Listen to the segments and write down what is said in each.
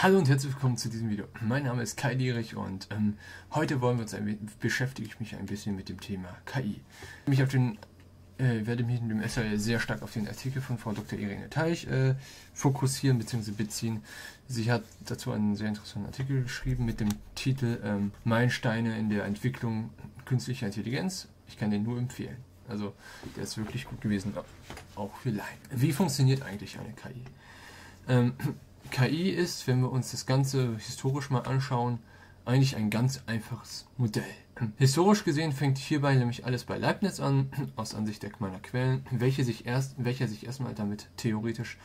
Hallo und herzlich willkommen zu diesem Video. Mein Name ist Kai Dierich und ähm, heute wollen wir uns ein, beschäftige ich mich ein bisschen mit dem Thema KI. Ich auf den, äh, werde mich in dem Essay sehr stark auf den Artikel von Frau Dr. Irene Teich äh, fokussieren bzw. beziehen. Sie hat dazu einen sehr interessanten Artikel geschrieben mit dem Titel ähm, Meilensteine in der Entwicklung künstlicher Intelligenz. Ich kann den nur empfehlen. Also der ist wirklich gut gewesen, auch für Laien. Wie funktioniert eigentlich eine KI? Ähm, KI ist, wenn wir uns das Ganze historisch mal anschauen, eigentlich ein ganz einfaches Modell. Historisch gesehen fängt hierbei nämlich alles bei Leibniz an, aus Ansicht der meiner Quellen, welche sich erst, welcher sich erstmal damit theoretisch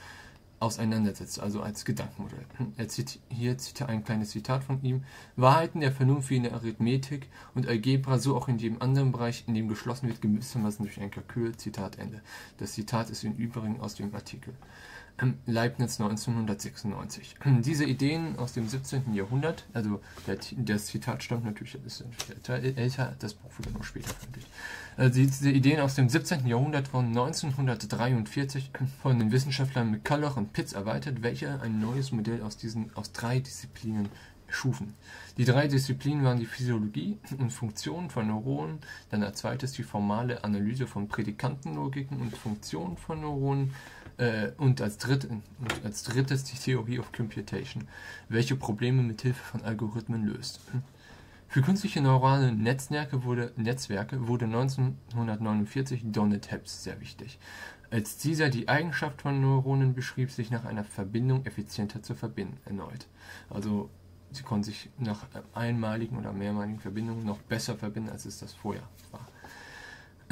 auseinandersetzt, also als Gedankenmodell. Er zieht, hier zieht ein kleines Zitat von ihm. Wahrheiten der Vernunft wie in der Arithmetik und Algebra, so auch in jedem anderen Bereich, in dem geschlossen wird, gewissermaßen durch ein Kalkül. Zitat Ende. Das Zitat ist im Übrigen aus dem Artikel. Ähm, Leibniz 1996. Diese Ideen aus dem 17. Jahrhundert, also der, das Zitat stammt natürlich ein bisschen älter, das Buch wurde noch später veröffentlicht. Also diese Ideen aus dem 17. Jahrhundert von 1943 von den Wissenschaftlern McCulloch und Pitts erweitert, welche ein neues Modell aus diesen aus drei Disziplinen schufen. Die drei Disziplinen waren die Physiologie und Funktionen von Neuronen, dann als zweites die formale Analyse von Prädikantenlogiken und Funktionen von Neuronen äh, und, als dritt, und als drittes die Theorie of Computation, welche Probleme mit Hilfe von Algorithmen löst. Für künstliche neurale Netzwerke wurde, Netzwerke wurde 1949 Donald Hepps sehr wichtig. Als dieser die Eigenschaft von Neuronen beschrieb, sich nach einer Verbindung effizienter zu verbinden, erneut. Also sie konnten sich nach einmaligen oder mehrmaligen Verbindungen noch besser verbinden, als es das vorher war.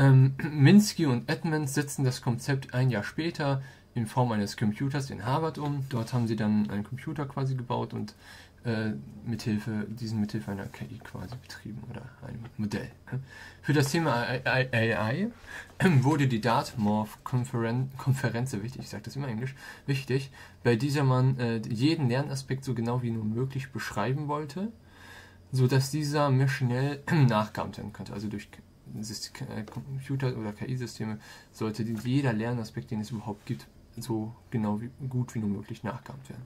Ähm, Minsky und Edmonds setzten das Konzept ein Jahr später in Form eines Computers in Harvard um. Dort haben sie dann einen Computer quasi gebaut und äh, mithilfe, diesen mithilfe einer KI quasi betrieben oder einem Modell. Für das Thema AI wurde die Dartmouth-Konferenz, wichtig, ich sage das immer Englisch, wichtig, bei dieser man äh, jeden Lernaspekt so genau wie nur möglich beschreiben wollte, sodass dieser mehr schnell nachgeahmt werden könnte. Also durch Computer- oder KI-Systeme sollte jeder Lernaspekt, den es überhaupt gibt, so genau wie gut wie nur möglich nachgeahmt werden.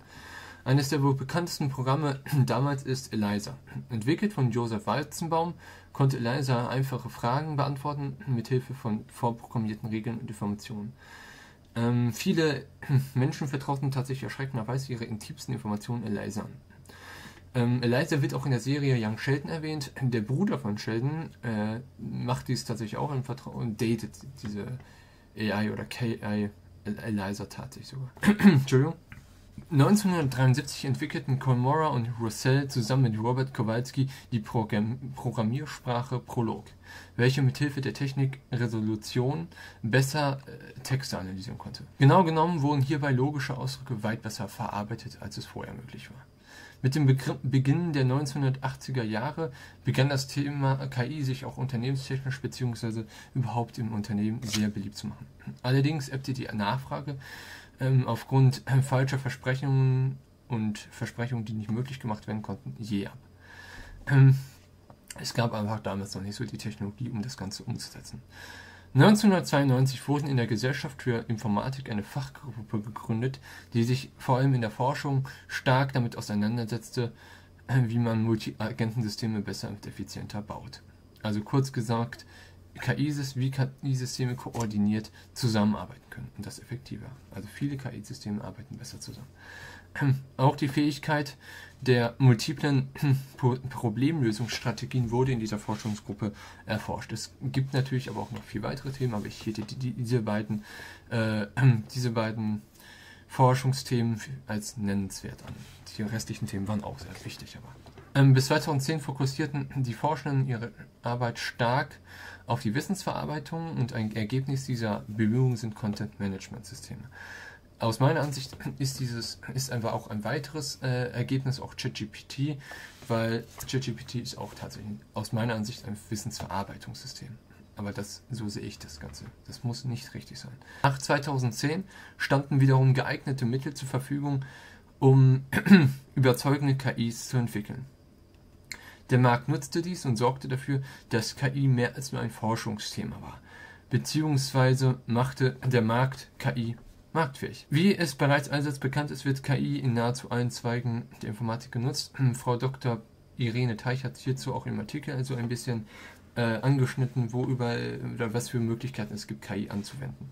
Eines der wohl bekanntesten Programme damals ist ELIZA. Entwickelt von Joseph Walzenbaum konnte ELIZA einfache Fragen beantworten mit Hilfe von vorprogrammierten Regeln und Informationen. Ähm, viele Menschen vertrauten tatsächlich erschreckenderweise ihre intimsten Informationen ELIZA an. Ähm, Eliza wird auch in der Serie Young Sheldon erwähnt. Der Bruder von Sheldon äh, macht dies tatsächlich auch im Vertrauen und datet diese AI oder KI Eliza tatsächlich sogar. Entschuldigung. 1973 entwickelten Colmora und Russell zusammen mit Robert Kowalski die Programm Programmiersprache Prolog, welche mithilfe der Technik Resolution besser äh, Texte analysieren konnte. Genau genommen wurden hierbei logische Ausdrücke weit besser verarbeitet, als es vorher möglich war. Mit dem Beginn der 1980er Jahre begann das Thema KI sich auch unternehmenstechnisch bzw. überhaupt im Unternehmen sehr beliebt zu machen. Allerdings ebbte die Nachfrage ähm, aufgrund äh, falscher Versprechungen und Versprechungen, die nicht möglich gemacht werden konnten, je ab. Ähm, es gab einfach damals noch nicht so die Technologie, um das Ganze umzusetzen. 1992 wurden in der Gesellschaft für Informatik eine Fachgruppe gegründet, die sich vor allem in der Forschung stark damit auseinandersetzte, äh, wie man Multi-Agentensysteme besser und effizienter baut. Also kurz gesagt, KI-Systeme, wie KI-Systeme koordiniert zusammenarbeiten können und das effektiver. Also viele KI-Systeme arbeiten besser zusammen. Auch die Fähigkeit der multiplen Problemlösungsstrategien wurde in dieser Forschungsgruppe erforscht. Es gibt natürlich aber auch noch viel weitere Themen, aber ich hielt die, diese beiden, äh, diese beiden Forschungsthemen als nennenswert an. Die restlichen Themen waren auch sehr wichtig, aber ähm, bis 2010 fokussierten die Forschenden ihre Arbeit stark auf die Wissensverarbeitung und ein Ergebnis dieser Bemühungen sind Content-Management-Systeme. Aus meiner Ansicht ist dieses ist einfach auch ein weiteres äh, Ergebnis, auch ChatGPT, weil ChatGPT ist auch tatsächlich aus meiner Ansicht ein Wissensverarbeitungssystem. Aber das, so sehe ich das Ganze. Das muss nicht richtig sein. Nach 2010 standen wiederum geeignete Mittel zur Verfügung, um überzeugende KIs zu entwickeln. Der Markt nutzte dies und sorgte dafür, dass KI mehr als nur ein Forschungsthema war. Beziehungsweise machte der Markt KI marktfähig. Wie es bereits allseits bekannt ist, wird KI in nahezu allen Zweigen der Informatik genutzt. Frau Dr. Irene Teich hat hierzu auch im Artikel also ein bisschen äh, angeschnitten, wo überall oder was für Möglichkeiten es gibt, KI anzuwenden.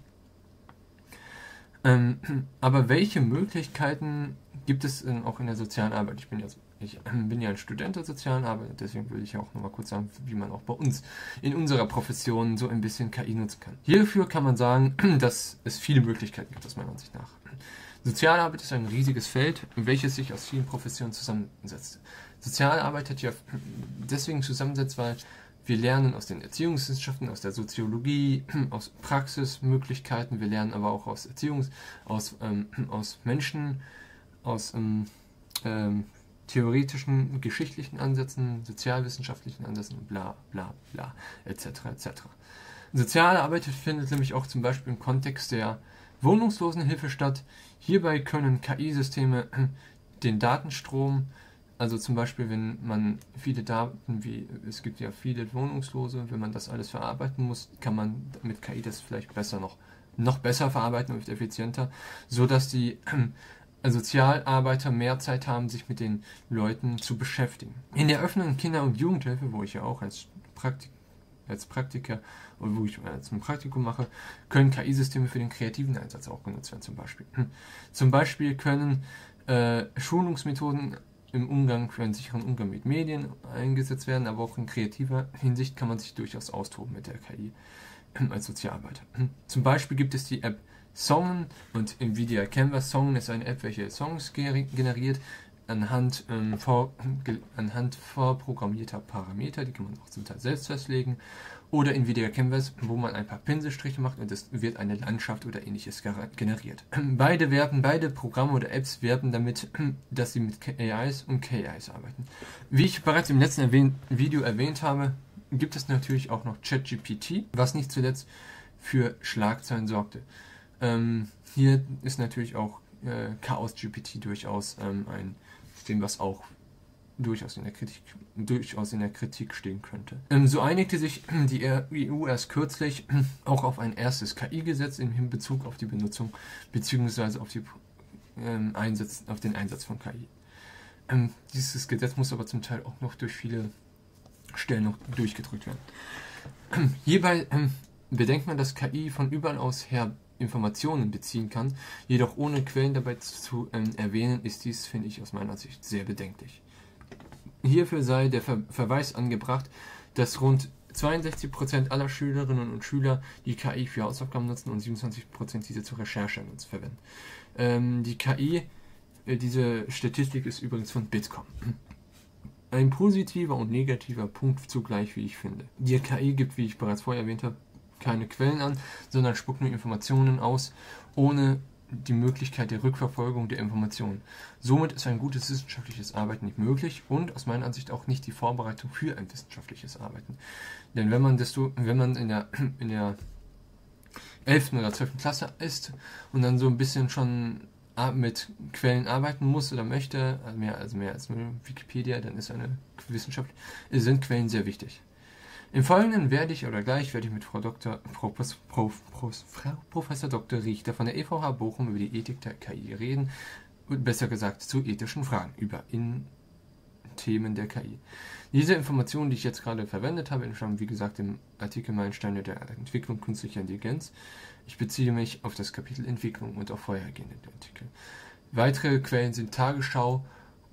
Ähm, aber welche Möglichkeiten gibt es denn auch in der sozialen Arbeit? Ich bin ja, ich bin ja ein Student der sozialen Arbeit, deswegen würde ich auch nochmal kurz sagen, wie man auch bei uns in unserer Profession so ein bisschen KI nutzen kann. Hierfür kann man sagen, dass es viele Möglichkeiten gibt, aus meiner Ansicht nach. Sozialarbeit ist ein riesiges Feld, welches sich aus vielen Professionen zusammensetzt. Sozialarbeit hat ja deswegen zusammensetzt, weil wir lernen aus den Erziehungswissenschaften, aus der Soziologie, aus Praxismöglichkeiten, wir lernen aber auch aus Erziehungs-, aus, ähm, aus Menschen, aus ähm, ähm, theoretischen, geschichtlichen Ansätzen, sozialwissenschaftlichen Ansätzen, bla bla bla, etc. etc. Soziale Arbeit findet nämlich auch zum Beispiel im Kontext der Wohnungslosenhilfe statt. Hierbei können KI-Systeme den Datenstrom also zum Beispiel, wenn man viele Daten, wie es gibt ja viele Wohnungslose, wenn man das alles verarbeiten muss, kann man mit KI das vielleicht besser noch, noch besser verarbeiten und effizienter, sodass die Sozialarbeiter mehr Zeit haben, sich mit den Leuten zu beschäftigen. In der öffentlichen Kinder- und Jugendhilfe, wo ich ja auch als, Praktik als Praktiker oder wo ich als ein Praktikum mache, können KI-Systeme für den kreativen Einsatz auch genutzt werden, zum Beispiel. Zum Beispiel können äh, Schulungsmethoden im Umgang für einen sicheren Umgang mit Medien eingesetzt werden, aber auch in kreativer Hinsicht kann man sich durchaus austoben mit der KI als Sozialarbeiter. Zum Beispiel gibt es die App Song und Nvidia Canvas. Song ist eine App, welche Songs generiert anhand, ähm, vor, anhand vorprogrammierter Parameter, die kann man auch zum Teil selbst festlegen oder Nvidia Canvas, wo man ein paar Pinselstriche macht und es wird eine Landschaft oder ähnliches generiert. Beide werben, beide Programme oder Apps werben damit, dass sie mit AIs und KIs arbeiten. Wie ich bereits im letzten erwähnt, Video erwähnt habe, gibt es natürlich auch noch ChatGPT, was nicht zuletzt für Schlagzeilen sorgte. Ähm, hier ist natürlich auch äh, Chaos GPT durchaus ähm, ein System, was auch durchaus in der Kritik, durchaus in der Kritik stehen könnte. Ähm, so einigte sich die EU erst kürzlich auch auf ein erstes KI-Gesetz in Bezug auf die Benutzung bzw. auf, ähm, Einsatz, auf den Einsatz von KI. Ähm, dieses Gesetz muss aber zum Teil auch noch durch viele Stellen noch durchgedrückt werden. Hierbei ähm, bedenkt man, dass KI von überall aus her Informationen beziehen kann, jedoch ohne Quellen dabei zu ähm, erwähnen, ist dies, finde ich, aus meiner Sicht sehr bedenklich. Hierfür sei der Ver Verweis angebracht, dass rund 62% aller Schülerinnen und Schüler die KI für Hausaufgaben nutzen und 27% diese zur Recherche verwenden. Ähm, die KI, äh, diese Statistik ist übrigens von Bitkom. Ein positiver und negativer Punkt zugleich, wie ich finde. Die KI gibt, wie ich bereits vorher erwähnt habe, keine Quellen an, sondern spuckt nur Informationen aus, ohne die Möglichkeit der Rückverfolgung der Informationen. Somit ist ein gutes wissenschaftliches Arbeiten nicht möglich und aus meiner Ansicht auch nicht die Vorbereitung für ein wissenschaftliches Arbeiten. Denn wenn man desto, wenn man in der, in der 11. oder 12. Klasse ist und dann so ein bisschen schon mit Quellen arbeiten muss oder möchte, also mehr, also mehr als nur Wikipedia, dann ist eine Wissenschaft, sind Quellen sehr wichtig. Im Folgenden werde ich oder gleich werde ich mit Frau Dr. Prof, Prof, Prof, Frau Professor Dr. Richter von der EVH Bochum über die Ethik der KI reden, besser gesagt zu ethischen Fragen über in Themen der KI. Diese Informationen, die ich jetzt gerade verwendet habe, entstammen wie gesagt im Artikel Meilensteine der Entwicklung künstlicher Intelligenz. Ich beziehe mich auf das Kapitel Entwicklung und auf vorhergehende Artikel. Weitere Quellen sind Tagesschau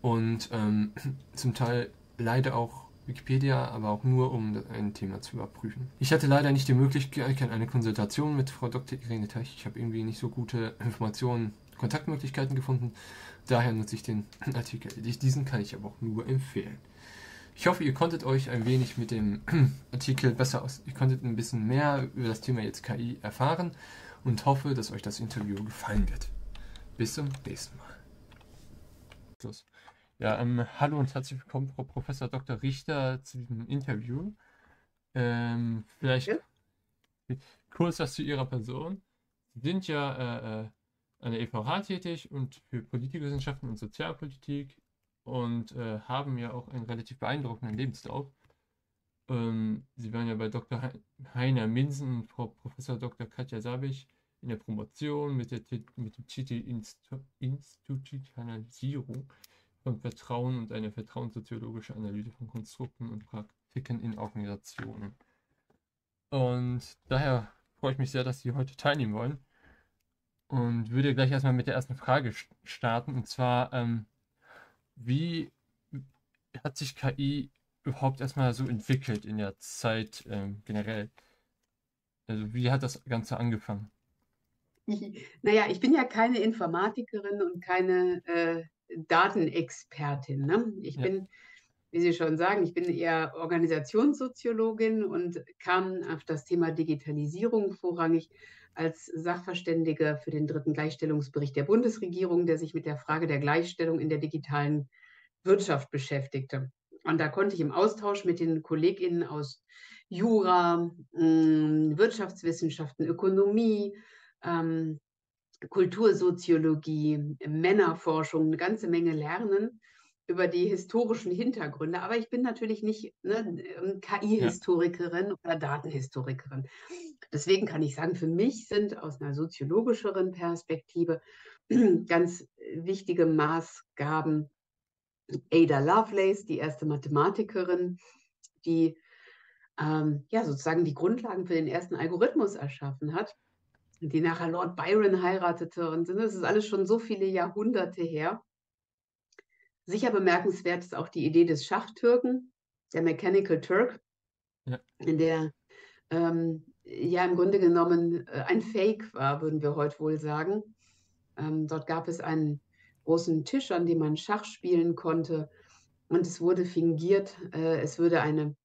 und ähm, zum Teil leider auch Wikipedia, aber auch nur, um ein Thema zu überprüfen. Ich hatte leider nicht die Möglichkeit, eine Konsultation mit Frau Dr. Irene Teich. Ich habe irgendwie nicht so gute Informationen, Kontaktmöglichkeiten gefunden. Daher nutze ich den Artikel. Diesen kann ich aber auch nur empfehlen. Ich hoffe, ihr konntet euch ein wenig mit dem Artikel besser aus, ihr konntet ein bisschen mehr über das Thema jetzt KI erfahren und hoffe, dass euch das Interview gefallen wird. Bis zum nächsten Mal. Schluss. Ja, ähm, hallo und herzlich willkommen, Frau Professor Dr. Richter, zu diesem Interview. Ähm, vielleicht ja? kurz was zu Ihrer Person. Sie sind ja äh, äh an der EVH tätig und für Politikwissenschaften und Sozialpolitik und äh, haben ja auch einen relativ beeindruckenden Lebenslauf. Ähm, Sie waren ja bei Dr. Heiner Minsen und Frau Professor Dr. Katja Sabich in der Promotion mit, der, mit dem Titel Instu Institutionalisierung von Vertrauen und eine vertrauenssoziologische Analyse von Konstrukten und Praktiken in Organisationen. Und daher freue ich mich sehr, dass Sie heute teilnehmen wollen. Und würde gleich erstmal mit der ersten Frage starten. Und zwar, ähm, wie hat sich KI überhaupt erstmal so entwickelt in der Zeit ähm, generell? Also wie hat das Ganze angefangen? Naja, ich bin ja keine Informatikerin und keine äh, Datenexpertin. Ne? Ich ja. bin, wie Sie schon sagen, ich bin eher Organisationssoziologin und kam auf das Thema Digitalisierung vorrangig als Sachverständige für den dritten Gleichstellungsbericht der Bundesregierung, der sich mit der Frage der Gleichstellung in der digitalen Wirtschaft beschäftigte. Und da konnte ich im Austausch mit den KollegInnen aus Jura, hm, Wirtschaftswissenschaften, Ökonomie, ähm, Kultursoziologie, Männerforschung, eine ganze Menge lernen über die historischen Hintergründe. Aber ich bin natürlich nicht ne, ähm, KI-Historikerin ja. oder Datenhistorikerin. Deswegen kann ich sagen, für mich sind aus einer soziologischeren Perspektive ganz wichtige Maßgaben Ada Lovelace, die erste Mathematikerin, die ähm, ja sozusagen die Grundlagen für den ersten Algorithmus erschaffen hat die nachher Lord Byron heiratete. Und das ist alles schon so viele Jahrhunderte her. Sicher bemerkenswert ist auch die Idee des Schachtürken, der Mechanical Turk, ja. in der ähm, ja im Grunde genommen äh, ein Fake war, würden wir heute wohl sagen. Ähm, dort gab es einen großen Tisch, an dem man Schach spielen konnte. Und es wurde fingiert, äh, es würde eine,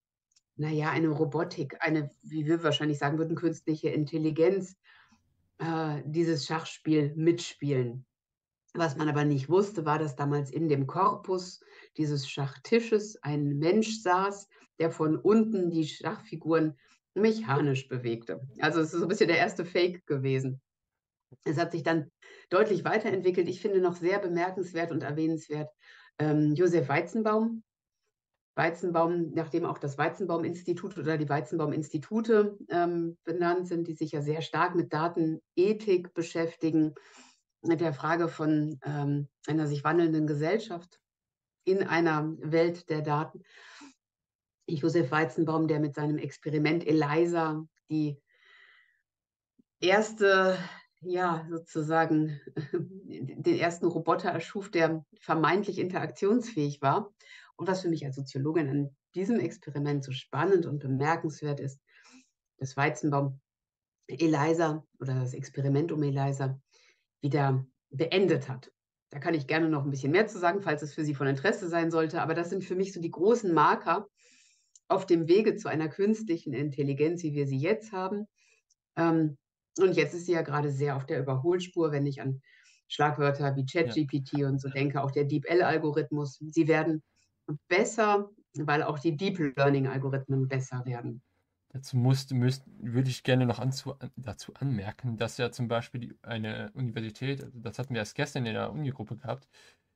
naja, eine Robotik, eine, wie wir wahrscheinlich sagen würden, künstliche Intelligenz äh, dieses Schachspiel mitspielen. Was man aber nicht wusste, war, dass damals in dem Korpus dieses Schachtisches ein Mensch saß, der von unten die Schachfiguren mechanisch bewegte. Also es ist so ein bisschen der erste Fake gewesen. Es hat sich dann deutlich weiterentwickelt. Ich finde noch sehr bemerkenswert und erwähnenswert ähm, Josef Weizenbaum, Weizenbaum, nachdem auch das Weizenbaum-Institut oder die Weizenbaum-Institute ähm, benannt sind, die sich ja sehr stark mit Datenethik beschäftigen, mit der Frage von ähm, einer sich wandelnden Gesellschaft in einer Welt der Daten. Josef Weizenbaum, der mit seinem Experiment ELISA die erste, ja, sozusagen den ersten Roboter erschuf, der vermeintlich interaktionsfähig war und was für mich als Soziologin an diesem Experiment so spannend und bemerkenswert ist, dass Weizenbaum ELISA oder das Experiment um ELISA wieder beendet hat. Da kann ich gerne noch ein bisschen mehr zu sagen, falls es für Sie von Interesse sein sollte. Aber das sind für mich so die großen Marker auf dem Wege zu einer künstlichen Intelligenz, wie wir sie jetzt haben. Ähm, und jetzt ist sie ja gerade sehr auf der Überholspur, wenn ich an Schlagwörter wie ChatGPT und so denke, auch der DeepL-Algorithmus. Sie werden besser, weil auch die Deep Learning-Algorithmen besser werden. Dazu musste, müsst, würde ich gerne noch anzu, dazu anmerken, dass ja zum Beispiel die, eine Universität, also das hatten wir erst gestern in der Unigruppe gehabt,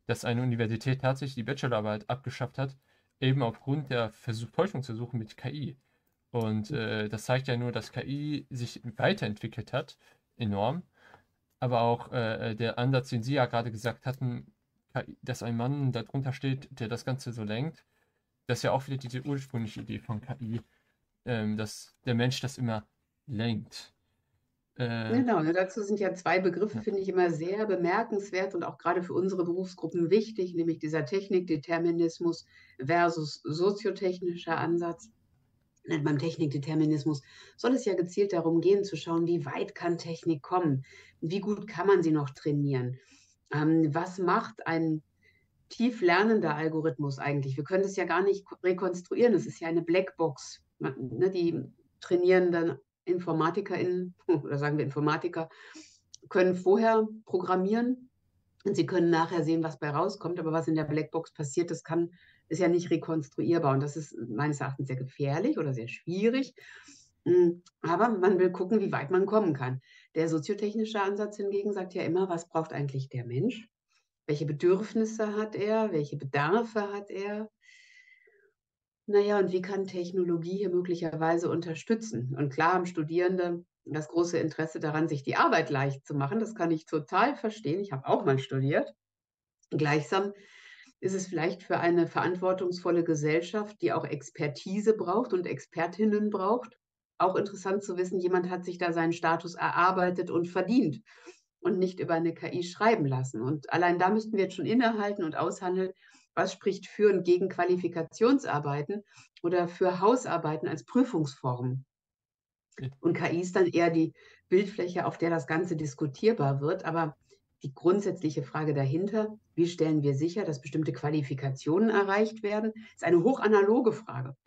dass eine Universität tatsächlich die Bachelorarbeit abgeschafft hat, eben aufgrund der Versuch, Täuschungsversuche mit KI. Und äh, das zeigt ja nur, dass KI sich weiterentwickelt hat, enorm. Aber auch äh, der Ansatz, den Sie ja gerade gesagt hatten, dass ein Mann darunter steht, der das Ganze so lenkt, das ist ja auch wieder diese ursprüngliche Idee von KI, ähm, dass der Mensch das immer lenkt. Äh, genau, ne, dazu sind ja zwei Begriffe, ja. finde ich immer sehr bemerkenswert und auch gerade für unsere Berufsgruppen wichtig, nämlich dieser Technikdeterminismus versus soziotechnischer Ansatz. Und beim Technikdeterminismus soll es ja gezielt darum gehen, zu schauen, wie weit kann Technik kommen, wie gut kann man sie noch trainieren. Ähm, was macht ein tief lernender Algorithmus eigentlich? Wir können das ja gar nicht rekonstruieren. Es ist ja eine Blackbox. Ne, die trainieren dann InformatikerInnen oder sagen wir Informatiker, können vorher programmieren und sie können nachher sehen, was bei rauskommt. Aber was in der Blackbox passiert, das kann, ist ja nicht rekonstruierbar. Und das ist meines Erachtens sehr gefährlich oder sehr schwierig. Hm, aber man will gucken, wie weit man kommen kann. Der soziotechnische Ansatz hingegen sagt ja immer, was braucht eigentlich der Mensch? Welche Bedürfnisse hat er? Welche Bedarfe hat er? Naja, und wie kann Technologie hier möglicherweise unterstützen? Und klar haben Studierende das große Interesse daran, sich die Arbeit leicht zu machen. Das kann ich total verstehen. Ich habe auch mal studiert. Gleichsam ist es vielleicht für eine verantwortungsvolle Gesellschaft, die auch Expertise braucht und Expertinnen braucht, auch interessant zu wissen, jemand hat sich da seinen Status erarbeitet und verdient und nicht über eine KI schreiben lassen. Und allein da müssten wir jetzt schon innehalten und aushandeln, was spricht für und gegen Qualifikationsarbeiten oder für Hausarbeiten als Prüfungsform. Und KI ist dann eher die Bildfläche, auf der das Ganze diskutierbar wird. Aber die grundsätzliche Frage dahinter, wie stellen wir sicher, dass bestimmte Qualifikationen erreicht werden, ist eine hochanaloge Frage.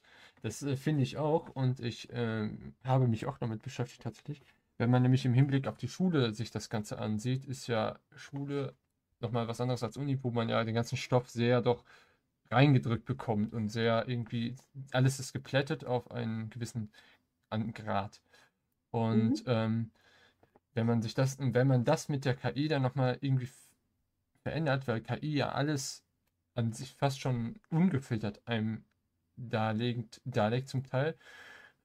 Das äh, finde ich auch und ich äh, habe mich auch damit beschäftigt tatsächlich. Wenn man nämlich im Hinblick auf die Schule sich das Ganze ansieht, ist ja Schule nochmal was anderes als Uni, wo man ja den ganzen Stoff sehr doch reingedrückt bekommt und sehr irgendwie, alles ist geplättet auf einen gewissen Grad. Und mhm. ähm, wenn man sich das, wenn man das mit der KI dann nochmal irgendwie verändert, weil KI ja alles an sich fast schon ungefiltert einem darlegt, darlegt zum Teil,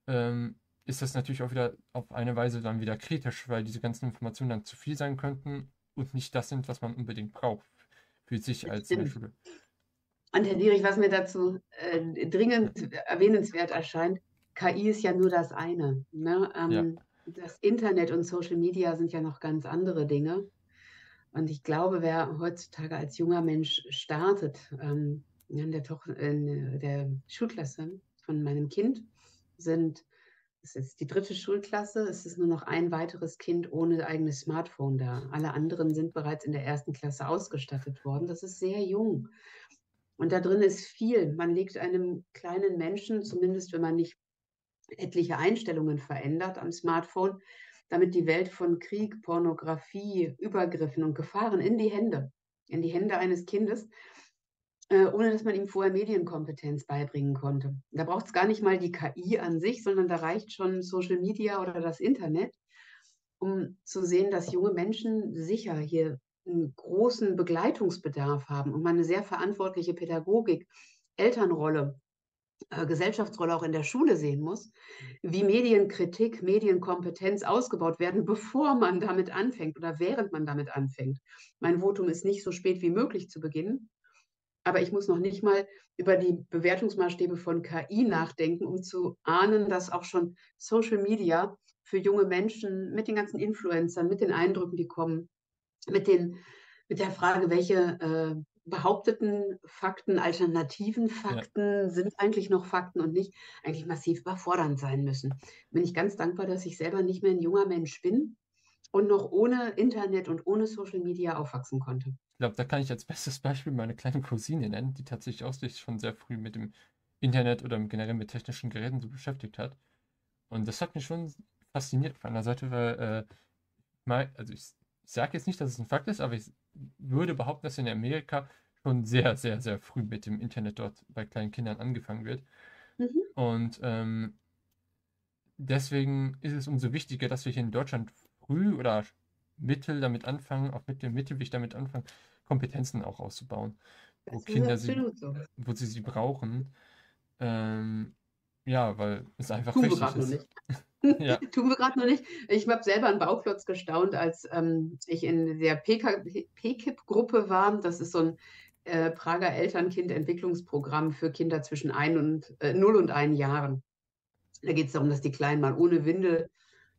ähm, ist das natürlich auch wieder auf eine Weise dann wieder kritisch, weil diese ganzen Informationen dann zu viel sein könnten und nicht das sind, was man unbedingt braucht für sich als der Schule. Und Herr Dierich, was mir dazu äh, dringend erwähnenswert erscheint, KI ist ja nur das eine. Ne? Ähm, ja. Das Internet und Social Media sind ja noch ganz andere Dinge. Und ich glaube, wer heutzutage als junger Mensch startet, ähm, in, der in der Schulklasse von meinem Kind, sind es ist die dritte Schulklasse, es ist nur noch ein weiteres Kind ohne eigenes Smartphone da. Alle anderen sind bereits in der ersten Klasse ausgestattet worden. Das ist sehr jung. Und da drin ist viel. Man legt einem kleinen Menschen, zumindest wenn man nicht etliche Einstellungen verändert am Smartphone, damit die Welt von Krieg, Pornografie, Übergriffen und Gefahren in die Hände, in die Hände eines Kindes, äh, ohne dass man ihm vorher Medienkompetenz beibringen konnte. Da braucht es gar nicht mal die KI an sich, sondern da reicht schon Social Media oder das Internet, um zu sehen, dass junge Menschen sicher hier einen großen Begleitungsbedarf haben und man eine sehr verantwortliche Pädagogik, Elternrolle, äh, Gesellschaftsrolle auch in der Schule sehen muss, wie Medienkritik, Medienkompetenz ausgebaut werden, bevor man damit anfängt oder während man damit anfängt. Mein Votum ist nicht so spät wie möglich zu beginnen, aber ich muss noch nicht mal über die Bewertungsmaßstäbe von KI nachdenken, um zu ahnen, dass auch schon Social Media für junge Menschen mit den ganzen Influencern, mit den Eindrücken, die kommen, mit, den, mit der Frage, welche äh, behaupteten Fakten, alternativen Fakten ja. sind eigentlich noch Fakten und nicht eigentlich massiv überfordernd sein müssen. Bin ich ganz dankbar, dass ich selber nicht mehr ein junger Mensch bin und noch ohne Internet und ohne Social Media aufwachsen konnte. Ich glaube, da kann ich als bestes Beispiel meine kleine Cousine nennen, die tatsächlich auch sich schon sehr früh mit dem Internet oder generell mit technischen Geräten so beschäftigt hat. Und das hat mich schon fasziniert auf einer Seite, weil, äh, mal, also ich, ich sage jetzt nicht, dass es ein Fakt ist, aber ich würde behaupten, dass in Amerika schon sehr, sehr, sehr früh mit dem Internet dort bei kleinen Kindern angefangen wird. Mhm. Und ähm, deswegen ist es umso wichtiger, dass wir hier in Deutschland früh oder mittel damit anfangen, auch mit dem Mittelweg damit anfangen, Kompetenzen auch auszubauen, wo Kinder sie, so. wo sie sie brauchen. Ähm, ja, weil es einfach Tun wichtig ist. Nicht. ja. Tun wir gerade noch nicht. Ich habe selber an Bauklotz gestaunt, als ähm, ich in der PKIP-Gruppe war. Das ist so ein äh, Prager Elternkind-Entwicklungsprogramm für Kinder zwischen ein und, äh, 0 und 1 Jahren. Da geht es darum, dass die Kleinen mal ohne Windel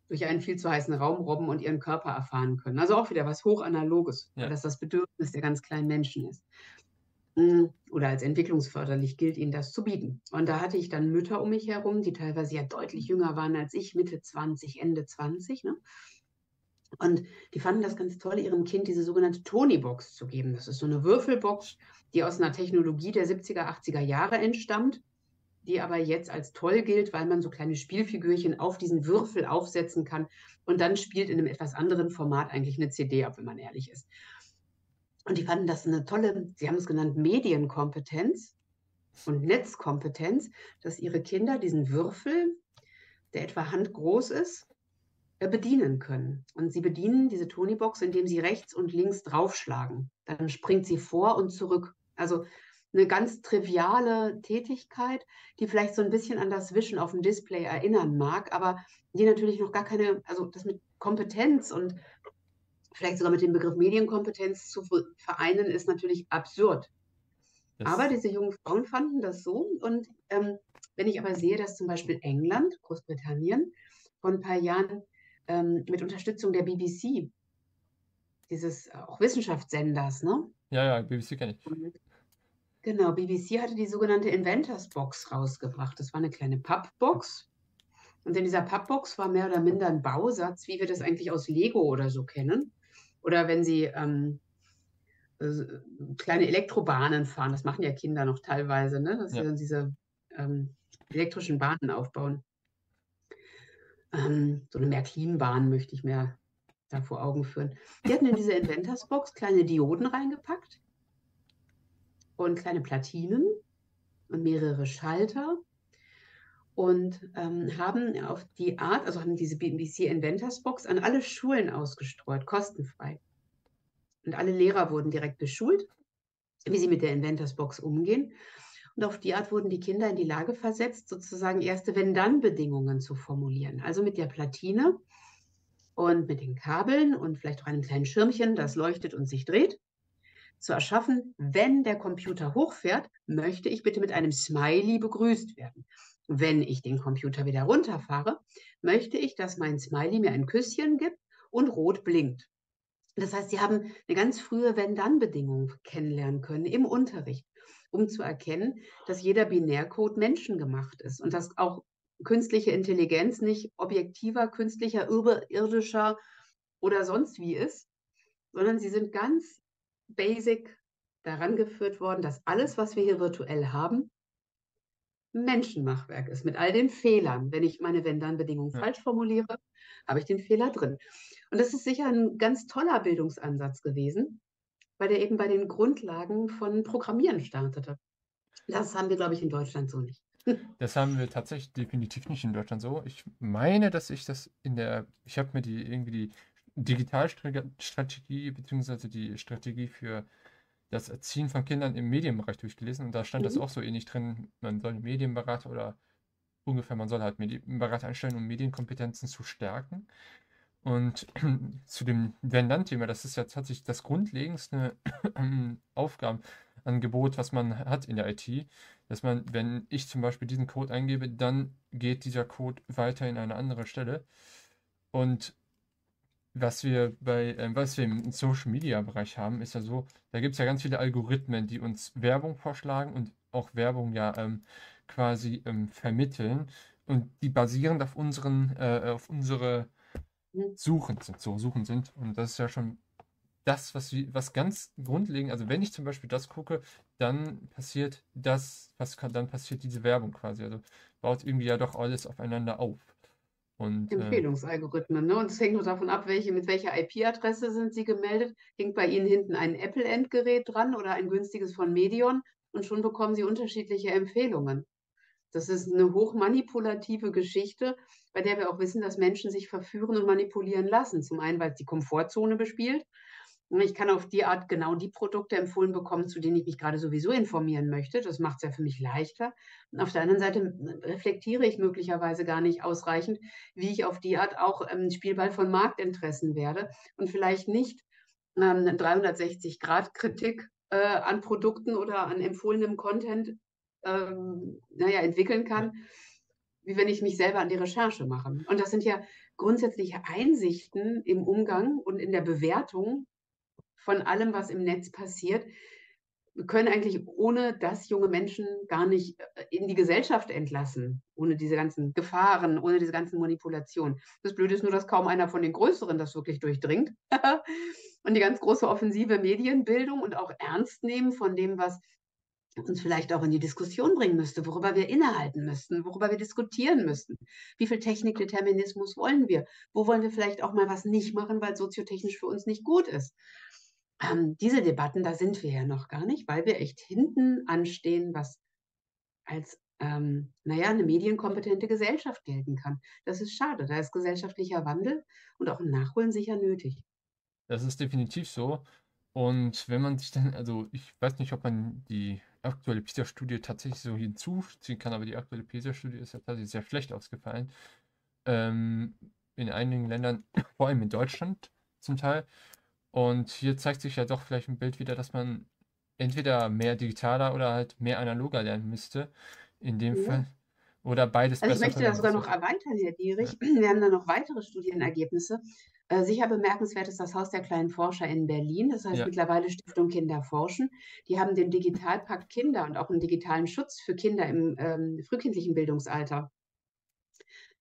durch einen viel zu heißen Raum robben und ihren Körper erfahren können. Also auch wieder was hochanaloges, ja. weil das das Bedürfnis der ganz kleinen Menschen ist. Mm, oder als entwicklungsförderlich gilt ihnen das zu bieten. Und da hatte ich dann Mütter um mich herum, die teilweise ja deutlich jünger waren als ich, Mitte 20, Ende 20. Ne? Und die fanden das ganz toll, ihrem Kind diese sogenannte Tony-Box zu geben. Das ist so eine Würfelbox, die aus einer Technologie der 70er, 80er Jahre entstammt die aber jetzt als toll gilt, weil man so kleine Spielfigürchen auf diesen Würfel aufsetzen kann und dann spielt in einem etwas anderen Format eigentlich eine CD ab, wenn man ehrlich ist. Und die fanden das eine tolle, sie haben es genannt, Medienkompetenz und Netzkompetenz, dass ihre Kinder diesen Würfel, der etwa handgroß ist, äh, bedienen können. Und sie bedienen diese Tonybox, indem sie rechts und links draufschlagen. Dann springt sie vor und zurück. Also eine ganz triviale Tätigkeit, die vielleicht so ein bisschen an das Wischen auf dem Display erinnern mag, aber die natürlich noch gar keine, also das mit Kompetenz und vielleicht sogar mit dem Begriff Medienkompetenz zu vereinen, ist natürlich absurd. Das aber diese jungen Frauen fanden das so. Und ähm, wenn ich aber sehe, dass zum Beispiel England, Großbritannien, vor ein paar Jahren ähm, mit Unterstützung der BBC, dieses auch Wissenschaftssenders, ne? Ja, ja, BBC kenne ich. Genau, BBC hatte die sogenannte Inventors Box rausgebracht. Das war eine kleine Pappbox. Und in dieser Pappbox war mehr oder minder ein Bausatz, wie wir das eigentlich aus Lego oder so kennen. Oder wenn Sie ähm, äh, kleine Elektrobahnen fahren, das machen ja Kinder noch teilweise, ne? dass ja. sie dann diese ähm, elektrischen Bahnen aufbauen. Ähm, so eine Märklin-Bahn möchte ich mir da vor Augen führen. Die hatten in diese Inventors-Box kleine Dioden reingepackt und kleine Platinen und mehrere Schalter und ähm, haben auf die Art, also haben diese BBC Inventors Box an alle Schulen ausgestreut, kostenfrei. Und alle Lehrer wurden direkt beschult, wie sie mit der Inventors Box umgehen. Und auf die Art wurden die Kinder in die Lage versetzt, sozusagen erste Wenn-Dann-Bedingungen zu formulieren. Also mit der Platine und mit den Kabeln und vielleicht auch einem kleinen Schirmchen, das leuchtet und sich dreht, zu erschaffen, wenn der Computer hochfährt, möchte ich bitte mit einem Smiley begrüßt werden. Wenn ich den Computer wieder runterfahre, möchte ich, dass mein Smiley mir ein Küsschen gibt und rot blinkt. Das heißt, Sie haben eine ganz frühe Wenn-Dann-Bedingung kennenlernen können im Unterricht, um zu erkennen, dass jeder Binärcode menschengemacht ist und dass auch künstliche Intelligenz nicht objektiver, künstlicher, überirdischer oder sonst wie ist, sondern sie sind ganz basic daran geführt worden, dass alles, was wir hier virtuell haben, Menschenmachwerk ist, mit all den Fehlern. Wenn ich meine Wenn-Dann-Bedingungen ja. falsch formuliere, habe ich den Fehler drin. Und das ist sicher ein ganz toller Bildungsansatz gewesen, weil der eben bei den Grundlagen von Programmieren startete. Das haben wir, glaube ich, in Deutschland so nicht. Das haben wir tatsächlich definitiv nicht in Deutschland so. Ich meine, dass ich das in der, ich habe mir die irgendwie die Digitalstrategie bzw. die Strategie für das Erziehen von Kindern im Medienbereich durchgelesen und da stand mhm. das auch so ähnlich drin, man soll Medienberater oder ungefähr, man soll halt Medienberater einstellen, um Medienkompetenzen zu stärken. Und zu dem Wenn-Dann-Thema, das ist ja tatsächlich das grundlegendste Aufgabenangebot, was man hat in der IT, dass man, wenn ich zum Beispiel diesen Code eingebe, dann geht dieser Code weiter in eine andere Stelle. Und was wir bei, äh, was wir im Social Media Bereich haben, ist ja so, da gibt es ja ganz viele Algorithmen, die uns Werbung vorschlagen und auch Werbung ja ähm, quasi ähm, vermitteln. Und die basierend auf unseren, äh, auf unsere. Suchen sind, so Suchen sind. Und das ist ja schon das, was, was ganz grundlegend, also wenn ich zum Beispiel das gucke, dann passiert das, was kann, dann passiert diese Werbung quasi. Also baut irgendwie ja doch alles aufeinander auf. Und, äh, Empfehlungsalgorithmen. Ne? Und es hängt nur davon ab, welche, mit welcher IP-Adresse sind Sie gemeldet. Hängt bei Ihnen hinten ein Apple-Endgerät dran oder ein günstiges von Medion und schon bekommen Sie unterschiedliche Empfehlungen. Das ist eine hochmanipulative Geschichte, bei der wir auch wissen, dass Menschen sich verführen und manipulieren lassen. Zum einen, weil es die Komfortzone bespielt ich kann auf die Art genau die Produkte empfohlen bekommen, zu denen ich mich gerade sowieso informieren möchte. Das macht es ja für mich leichter. Und auf der anderen Seite reflektiere ich möglicherweise gar nicht ausreichend, wie ich auf die Art auch ähm, Spielball von Marktinteressen werde und vielleicht nicht ähm, 360-Grad-Kritik äh, an Produkten oder an empfohlenem Content ähm, naja, entwickeln kann, wie wenn ich mich selber an die Recherche mache. Und das sind ja grundsätzliche Einsichten im Umgang und in der Bewertung von allem, was im Netz passiert. Wir können eigentlich ohne das junge Menschen gar nicht äh, in die Gesellschaft entlassen, ohne diese ganzen Gefahren, ohne diese ganzen Manipulationen. Das Blöde ist nur, dass kaum einer von den Größeren das wirklich durchdringt. und die ganz große offensive Medienbildung und auch Ernst nehmen von dem, was uns vielleicht auch in die Diskussion bringen müsste, worüber wir innehalten müssten, worüber wir diskutieren müssten. Wie viel Technikdeterminismus wollen wir? Wo wollen wir vielleicht auch mal was nicht machen, weil soziotechnisch für uns nicht gut ist? Ähm, diese Debatten, da sind wir ja noch gar nicht, weil wir echt hinten anstehen, was als, ähm, naja, eine medienkompetente Gesellschaft gelten kann. Das ist schade. Da ist gesellschaftlicher Wandel und auch ein Nachholen sicher nötig. Das ist definitiv so. Und wenn man sich dann, also ich weiß nicht, ob man die aktuelle PISA-Studie tatsächlich so hinzuziehen kann, aber die aktuelle PISA-Studie ist ja tatsächlich sehr schlecht ausgefallen. Ähm, in einigen Ländern, vor allem in Deutschland zum Teil. Und hier zeigt sich ja doch vielleicht ein Bild wieder, dass man entweder mehr digitaler oder halt mehr analoger lernen müsste. In dem ja. Fall. Oder beides also Ich möchte das sogar noch erweitern, Herr Dierich. Ja. Wir haben da noch weitere Studienergebnisse. Äh, sicher bemerkenswert ist das Haus der kleinen Forscher in Berlin, das heißt ja. mittlerweile Stiftung Kinder forschen. Die haben den Digitalpakt Kinder und auch einen digitalen Schutz für Kinder im ähm, frühkindlichen Bildungsalter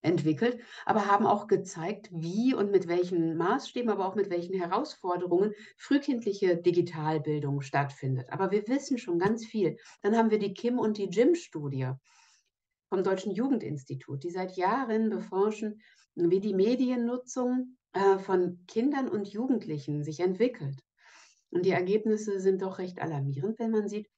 entwickelt, aber haben auch gezeigt, wie und mit welchen Maßstäben, aber auch mit welchen Herausforderungen frühkindliche Digitalbildung stattfindet. Aber wir wissen schon ganz viel. Dann haben wir die Kim und die Jim-Studie vom Deutschen Jugendinstitut, die seit Jahren beforschen, wie die Mediennutzung äh, von Kindern und Jugendlichen sich entwickelt. Und die Ergebnisse sind doch recht alarmierend, wenn man sieht,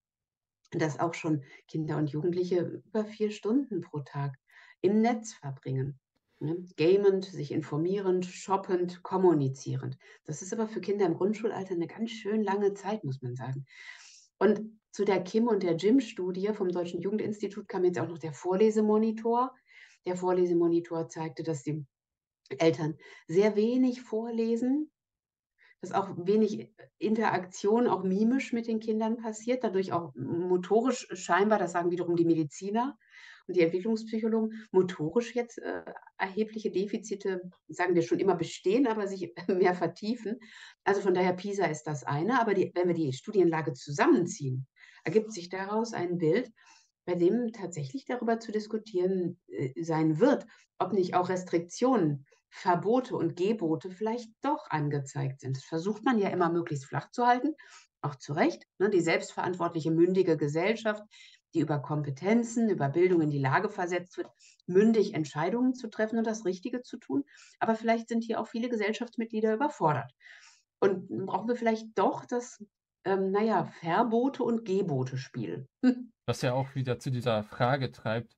dass auch schon Kinder und Jugendliche über vier Stunden pro Tag im Netz verbringen. Ne? Gamend, sich informierend, shoppend, kommunizierend. Das ist aber für Kinder im Grundschulalter eine ganz schön lange Zeit, muss man sagen. Und zu der Kim und der Jim-Studie vom Deutschen Jugendinstitut kam jetzt auch noch der Vorlesemonitor. Der Vorlesemonitor zeigte, dass die Eltern sehr wenig vorlesen, dass auch wenig Interaktion, auch mimisch mit den Kindern passiert, dadurch auch motorisch scheinbar, das sagen wiederum die Mediziner, und die Entwicklungspsychologen motorisch jetzt äh, erhebliche Defizite, sagen wir schon immer bestehen, aber sich mehr vertiefen. Also von daher PISA ist das eine, aber die, wenn wir die Studienlage zusammenziehen, ergibt sich daraus ein Bild, bei dem tatsächlich darüber zu diskutieren äh, sein wird, ob nicht auch Restriktionen, Verbote und Gebote vielleicht doch angezeigt sind. Das versucht man ja immer möglichst flach zu halten, auch zu Recht. Ne? Die selbstverantwortliche, mündige Gesellschaft, die über Kompetenzen, über Bildung in die Lage versetzt wird, mündig Entscheidungen zu treffen und das Richtige zu tun. Aber vielleicht sind hier auch viele Gesellschaftsmitglieder überfordert. Und brauchen wir vielleicht doch das, ähm, naja, Verbote und Gebote Spiel. Was ja auch wieder zu dieser Frage treibt,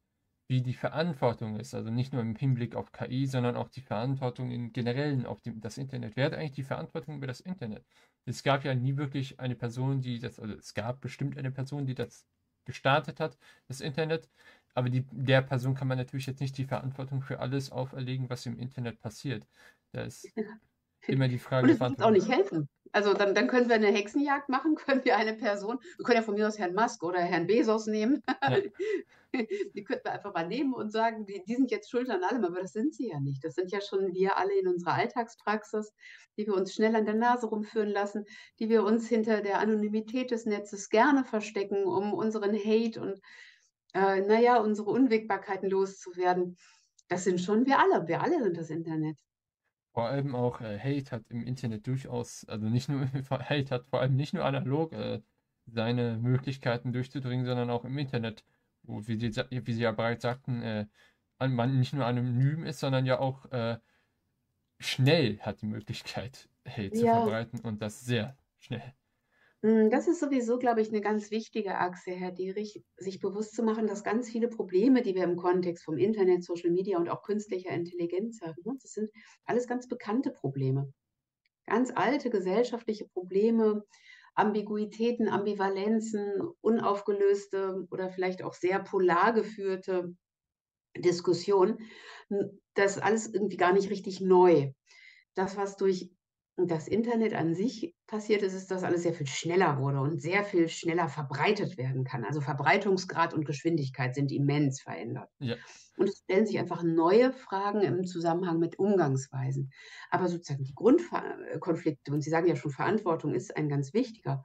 wie die Verantwortung ist. Also nicht nur im Hinblick auf KI, sondern auch die Verantwortung in generellen auf dem, das Internet. Wer hat eigentlich die Verantwortung über das Internet? Es gab ja nie wirklich eine Person, die das, also es gab bestimmt eine Person, die das gestartet hat, das Internet. Aber die, der Person kann man natürlich jetzt nicht die Verantwortung für alles auferlegen, was im Internet passiert. Da immer die Frage. Und es wird auch nicht helfen. Also dann, dann können wir eine Hexenjagd machen, können wir eine Person, wir können ja von mir aus Herrn Musk oder Herrn Bezos nehmen. Ja. Die könnten wir einfach mal nehmen und sagen, die, die sind jetzt schuld an allem, aber das sind sie ja nicht. Das sind ja schon wir alle in unserer Alltagspraxis, die wir uns schnell an der Nase rumführen lassen, die wir uns hinter der Anonymität des Netzes gerne verstecken, um unseren Hate und äh, naja, unsere Unwägbarkeiten loszuwerden. Das sind schon wir alle. Wir alle sind das Internet. Vor allem auch äh, Hate hat im Internet durchaus, also nicht nur Hate hat vor allem nicht nur analog äh, seine Möglichkeiten durchzudringen, sondern auch im Internet, wo, wie Sie, wie Sie ja bereits sagten, äh, man nicht nur anonym ist, sondern ja auch äh, schnell hat die Möglichkeit, Hate zu verbreiten und das sehr schnell. Hm, das ist sowieso, glaube ich, eine ganz wichtige Achse, Herr Dierich, sich bewusst zu machen, dass ganz viele Probleme, die wir im Kontext vom Internet, Social Media und auch künstlicher Intelligenz haben, ne, das sind alles ganz bekannte Probleme. Ganz alte gesellschaftliche Probleme, Ambiguitäten, Ambivalenzen, unaufgelöste oder vielleicht auch sehr polar geführte Diskussionen. Hm, das ist alles irgendwie gar nicht richtig neu. Das, was durch das Internet an sich passiert ist, ist, dass alles sehr viel schneller wurde und sehr viel schneller verbreitet werden kann. Also Verbreitungsgrad und Geschwindigkeit sind immens verändert. Ja. Und es stellen sich einfach neue Fragen im Zusammenhang mit Umgangsweisen. Aber sozusagen die Grundkonflikte, und Sie sagen ja schon, Verantwortung ist ein ganz wichtiger,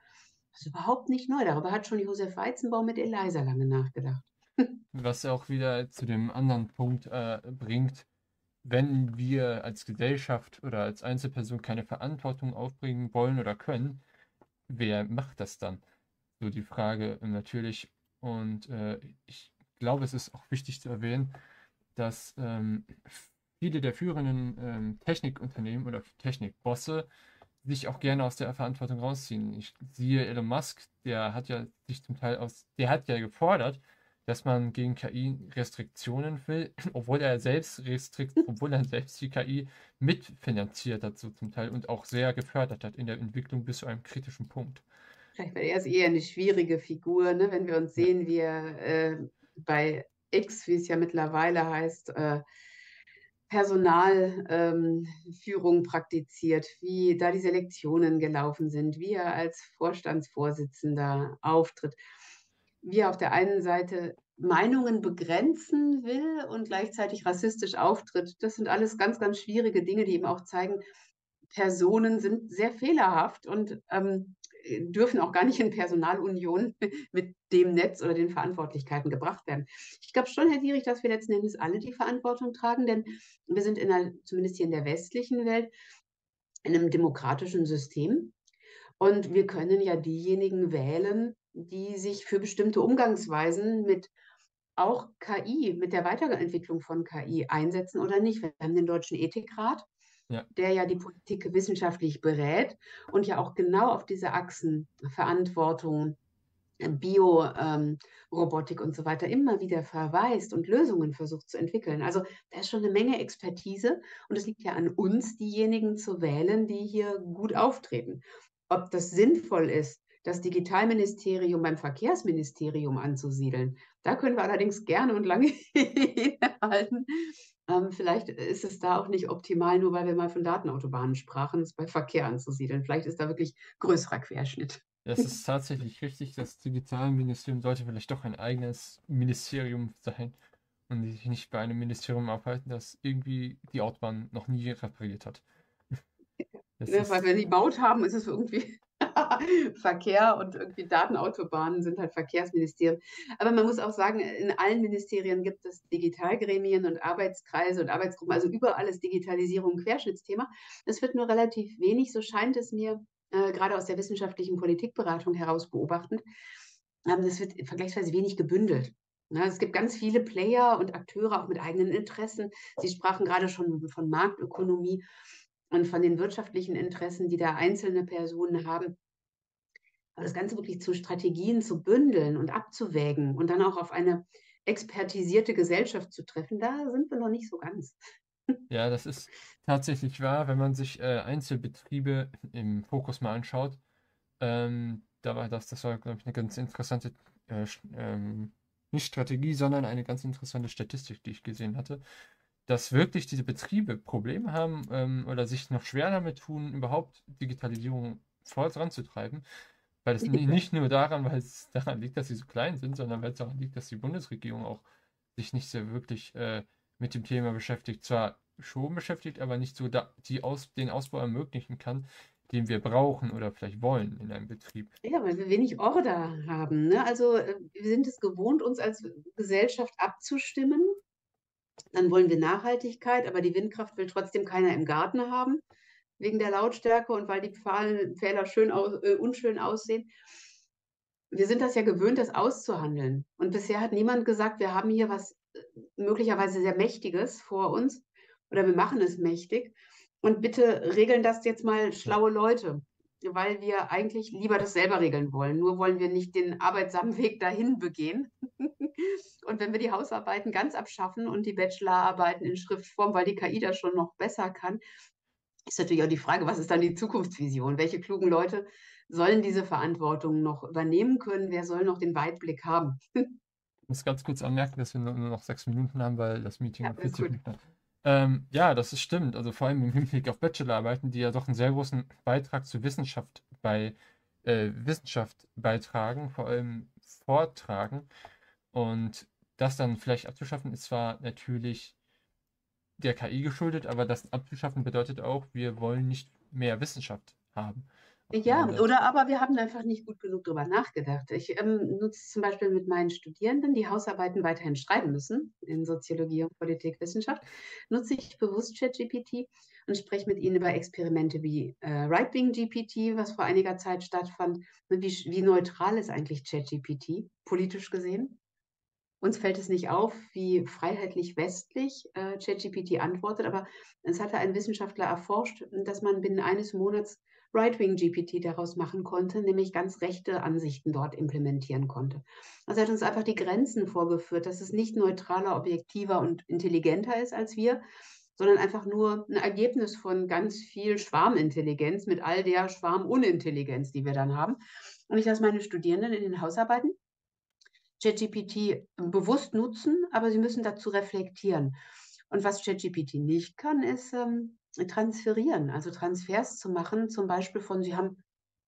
das ist überhaupt nicht neu. Darüber hat schon Josef Weizenbaum mit Eliza lange nachgedacht. Was ja auch wieder zu dem anderen Punkt äh, bringt, wenn wir als Gesellschaft oder als Einzelperson keine Verantwortung aufbringen wollen oder können, wer macht das dann? So die Frage natürlich. Und äh, ich glaube, es ist auch wichtig zu erwähnen, dass ähm, viele der führenden ähm, Technikunternehmen oder Technikbosse sich auch gerne aus der Verantwortung rausziehen. Ich sehe Elon Musk, der hat ja sich zum Teil aus, der hat ja gefordert, dass man gegen KI Restriktionen will, obwohl er selbst restrikt, obwohl er selbst die KI mitfinanziert hat, so zum Teil und auch sehr gefördert hat in der Entwicklung bis zu einem kritischen Punkt. Vielleicht war er ist eher eine schwierige Figur, ne? wenn wir uns sehen, wie er äh, bei X, wie es ja mittlerweile heißt, äh, Personalführung ähm, praktiziert, wie da die Selektionen gelaufen sind, wie er als Vorstandsvorsitzender auftritt, wie er auf der einen Seite Meinungen begrenzen will und gleichzeitig rassistisch auftritt. Das sind alles ganz, ganz schwierige Dinge, die eben auch zeigen, Personen sind sehr fehlerhaft und ähm, dürfen auch gar nicht in Personalunion mit dem Netz oder den Verantwortlichkeiten gebracht werden. Ich glaube schon, Herr Dierich, dass wir letzten Endes alle die Verantwortung tragen, denn wir sind in einer, zumindest hier in der westlichen Welt in einem demokratischen System. Und wir können ja diejenigen wählen, die sich für bestimmte Umgangsweisen mit auch KI, mit der Weiterentwicklung von KI einsetzen oder nicht. Wir haben den Deutschen Ethikrat, ja. der ja die Politik wissenschaftlich berät und ja auch genau auf diese Achsen Verantwortung, Bio-Robotik ähm, und so weiter immer wieder verweist und Lösungen versucht zu entwickeln. Also da ist schon eine Menge Expertise und es liegt ja an uns, diejenigen zu wählen, die hier gut auftreten. Ob das sinnvoll ist, das Digitalministerium beim Verkehrsministerium anzusiedeln, da können wir allerdings gerne und lange innehalten. Ähm, vielleicht ist es da auch nicht optimal, nur weil wir mal von Datenautobahnen sprachen, es bei Verkehr anzusiedeln. Vielleicht ist da wirklich größerer Querschnitt. Es ist tatsächlich richtig, das Digitalministerium sollte vielleicht doch ein eigenes Ministerium sein und sich nicht bei einem Ministerium aufhalten, das irgendwie die Autobahn noch nie repariert hat. Ja, weil wir die Baut haben, ist es irgendwie Verkehr und irgendwie Datenautobahnen sind halt Verkehrsministerien. Aber man muss auch sagen, in allen Ministerien gibt es Digitalgremien und Arbeitskreise und Arbeitsgruppen. Also überall ist Digitalisierung ein Querschnittsthema. Es wird nur relativ wenig, so scheint es mir, äh, gerade aus der wissenschaftlichen Politikberatung heraus beobachtend. Ähm, das wird vergleichsweise wenig gebündelt. Ja, es gibt ganz viele Player und Akteure auch mit eigenen Interessen. Sie sprachen gerade schon von Marktökonomie und von den wirtschaftlichen Interessen, die da einzelne Personen haben. Aber das Ganze wirklich zu Strategien zu bündeln und abzuwägen und dann auch auf eine expertisierte Gesellschaft zu treffen, da sind wir noch nicht so ganz. Ja, das ist tatsächlich wahr, wenn man sich äh, Einzelbetriebe im Fokus mal anschaut. Ähm, da war das, das war, glaube ich, eine ganz interessante, äh, ähm, nicht Strategie, sondern eine ganz interessante Statistik, die ich gesehen hatte dass wirklich diese Betriebe Probleme haben ähm, oder sich noch schwer damit tun, überhaupt Digitalisierung voranzutreiben. Weil es nicht nur daran, weil es daran liegt, dass sie so klein sind, sondern weil es daran liegt, dass die Bundesregierung auch sich nicht sehr wirklich äh, mit dem Thema beschäftigt. Zwar schon beschäftigt, aber nicht so da, die Aus, den Ausbau ermöglichen kann, den wir brauchen oder vielleicht wollen in einem Betrieb. Ja, weil wir wenig Order haben. Ne? Also äh, wir sind es gewohnt, uns als Gesellschaft abzustimmen dann wollen wir Nachhaltigkeit, aber die Windkraft will trotzdem keiner im Garten haben, wegen der Lautstärke und weil die Pfähler schön aus, äh, unschön aussehen. Wir sind das ja gewöhnt, das auszuhandeln. Und bisher hat niemand gesagt, wir haben hier was äh, möglicherweise sehr Mächtiges vor uns oder wir machen es mächtig. Und bitte regeln das jetzt mal schlaue Leute, weil wir eigentlich lieber das selber regeln wollen. Nur wollen wir nicht den arbeitsamen Weg dahin begehen. Und wenn wir die Hausarbeiten ganz abschaffen und die Bachelorarbeiten in Schriftform, weil die KI das schon noch besser kann, ist natürlich auch die Frage, was ist dann die Zukunftsvision? Welche klugen Leute sollen diese Verantwortung noch übernehmen können? Wer soll noch den Weitblick haben? Ich muss ganz kurz anmerken, dass wir nur noch sechs Minuten haben, weil das Meeting ja, 40 Minuten hat. Ähm, ja, das ist stimmt. Also vor allem im Hinblick auf Bachelorarbeiten, die ja doch einen sehr großen Beitrag zur Wissenschaft bei äh, Wissenschaft beitragen, vor allem vortragen. Und das dann vielleicht abzuschaffen, ist zwar natürlich der KI geschuldet, aber das abzuschaffen bedeutet auch, wir wollen nicht mehr Wissenschaft haben. Ja, oder aber wir haben einfach nicht gut genug darüber nachgedacht. Ich ähm, nutze zum Beispiel mit meinen Studierenden, die Hausarbeiten weiterhin schreiben müssen in Soziologie und Politikwissenschaft, nutze ich bewusst ChatGPT und spreche mit ihnen über Experimente wie äh, Right-Wing-GPT, was vor einiger Zeit stattfand. Wie, wie neutral ist eigentlich ChatGPT, politisch gesehen? Uns fällt es nicht auf, wie freiheitlich westlich äh, ChatGPT antwortet, aber es hatte ein Wissenschaftler erforscht, dass man binnen eines Monats Right-Wing-GPT daraus machen konnte, nämlich ganz rechte Ansichten dort implementieren konnte. Also er hat uns einfach die Grenzen vorgeführt, dass es nicht neutraler, objektiver und intelligenter ist als wir, sondern einfach nur ein Ergebnis von ganz viel Schwarmintelligenz mit all der Schwarmunintelligenz, die wir dann haben. Und ich lasse meine Studierenden in den Hausarbeiten ChatGPT bewusst nutzen, aber sie müssen dazu reflektieren. Und was ChatGPT nicht kann, ist ähm, transferieren, also Transfers zu machen, zum Beispiel von, Sie haben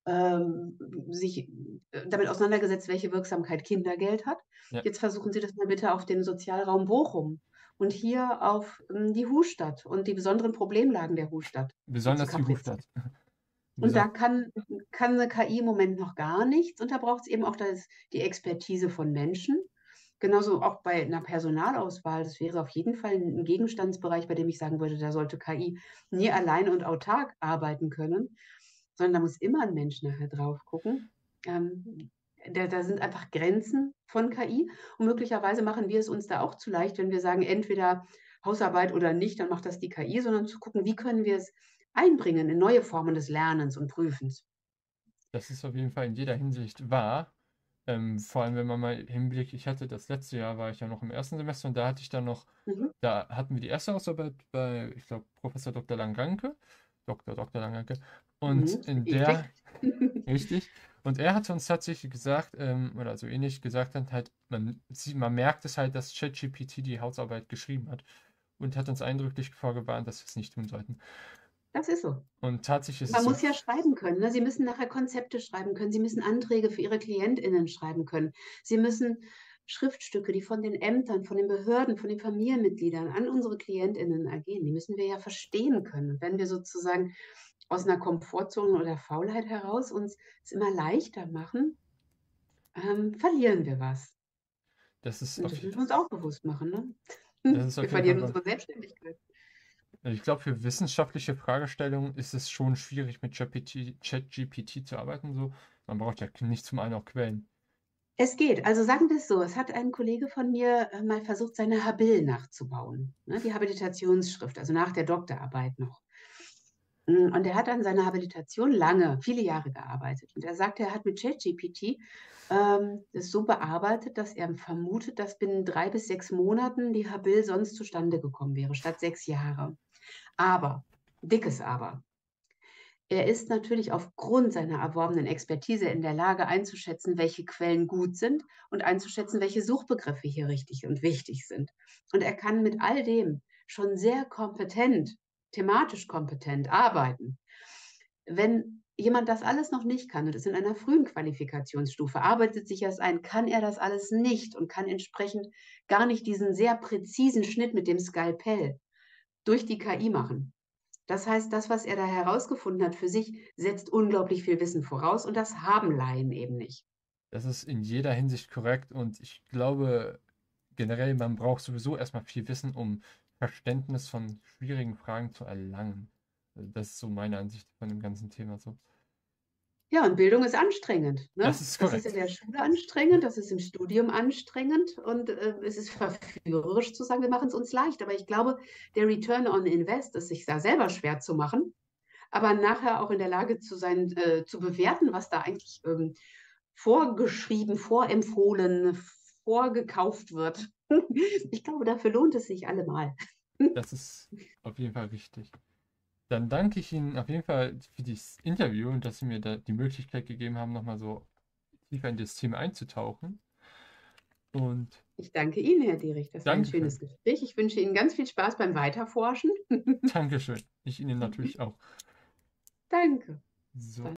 ähm, sich äh, damit auseinandergesetzt, welche Wirksamkeit Kindergeld hat. Ja. Jetzt versuchen Sie das mal bitte auf den Sozialraum Bochum und hier auf ähm, die Hustadt und die besonderen Problemlagen der Hustadt. Besonders die Hustadt. Und da kann, kann eine KI im Moment noch gar nichts und da braucht es eben auch das, die Expertise von Menschen. Genauso auch bei einer Personalauswahl. Das wäre auf jeden Fall ein Gegenstandsbereich, bei dem ich sagen würde, da sollte KI nie allein und autark arbeiten können, sondern da muss immer ein Mensch nachher drauf gucken. Ähm, da, da, sind einfach Grenzen von KI und möglicherweise machen wir es uns da auch zu leicht, wenn wir sagen, entweder Hausarbeit oder nicht, dann macht das die KI, sondern zu gucken, wie können wir es einbringen in neue Formen des Lernens und Prüfens. Das ist auf jeden Fall in jeder Hinsicht wahr. Ähm, vor allem, wenn man mal hinblickt, ich hatte das letzte Jahr, war ich ja noch im ersten Semester und da hatte ich dann noch, mhm. da hatten wir die erste Ausarbeit bei, ich glaube, Professor Dr. Langanke, Dr. Dr. Langanke, und mhm. in der, richtig, und er hat uns tatsächlich gesagt, ähm, oder so ähnlich gesagt hat, halt, man, man merkt es halt, dass ChatGPT die Hausarbeit geschrieben hat und hat uns eindrücklich vorgewarnt, dass wir es nicht tun sollten. Das ist so. Und tatsächlich ist Man muss so. ja schreiben können. Ne? Sie müssen nachher Konzepte schreiben können. Sie müssen Anträge für Ihre KlientInnen schreiben können. Sie müssen Schriftstücke, die von den Ämtern, von den Behörden, von den Familienmitgliedern an unsere KlientInnen ergehen, die müssen wir ja verstehen können. Und wenn wir sozusagen aus einer Komfortzone oder Faulheit heraus uns es immer leichter machen, ähm, verlieren wir was. Das ist Und das müssen wir uns auch bewusst machen. Ne? wir verlieren unsere Selbstständigkeit. Also ich glaube, für wissenschaftliche Fragestellungen ist es schon schwierig, mit ChatGPT zu arbeiten. So. Man braucht ja nicht zum einen auch Quellen. Es geht. Also sagen wir es so, es hat ein Kollege von mir äh, mal versucht, seine Habil nachzubauen. Ne, die Habilitationsschrift, also nach der Doktorarbeit noch. Mm, und er hat an seiner Habilitation lange, viele Jahre gearbeitet. Und er sagte, er hat mit ChatGPT ähm, das so bearbeitet, dass er vermutet, dass binnen drei bis sechs Monaten die Habil sonst zustande gekommen wäre, statt sechs Jahre. Aber, dickes Aber, er ist natürlich aufgrund seiner erworbenen Expertise in der Lage einzuschätzen, welche Quellen gut sind und einzuschätzen, welche Suchbegriffe hier richtig und wichtig sind. Und er kann mit all dem schon sehr kompetent, thematisch kompetent arbeiten. Wenn jemand das alles noch nicht kann und ist in einer frühen Qualifikationsstufe, arbeitet sich erst ein, kann er das alles nicht und kann entsprechend gar nicht diesen sehr präzisen Schnitt mit dem Skalpell durch die KI machen. Das heißt, das, was er da herausgefunden hat für sich, setzt unglaublich viel Wissen voraus und das haben Laien eben nicht. Das ist in jeder Hinsicht korrekt und ich glaube generell, man braucht sowieso erstmal viel Wissen, um Verständnis von schwierigen Fragen zu erlangen. Das ist so meine Ansicht von dem ganzen Thema so. Ja, und Bildung ist anstrengend. Ne? Das ist. Das ist in der Schule anstrengend, das ist im Studium anstrengend und äh, es ist verführerisch zu sagen, wir machen es uns leicht. Aber ich glaube, der Return on Invest ist sich da selber schwer zu machen, aber nachher auch in der Lage zu sein, äh, zu bewerten, was da eigentlich ähm, vorgeschrieben, vorempfohlen, vorgekauft wird. ich glaube, dafür lohnt es sich allemal. das ist auf jeden Fall richtig. Dann danke ich Ihnen auf jeden Fall für dieses Interview und dass Sie mir da die Möglichkeit gegeben haben, nochmal so tiefer in das Thema einzutauchen. Und ich danke Ihnen, Herr Dierich. Das war ein schönes Gespräch. Ich wünsche Ihnen ganz viel Spaß beim Weiterforschen. Dankeschön. Ich Ihnen natürlich auch. Danke. So.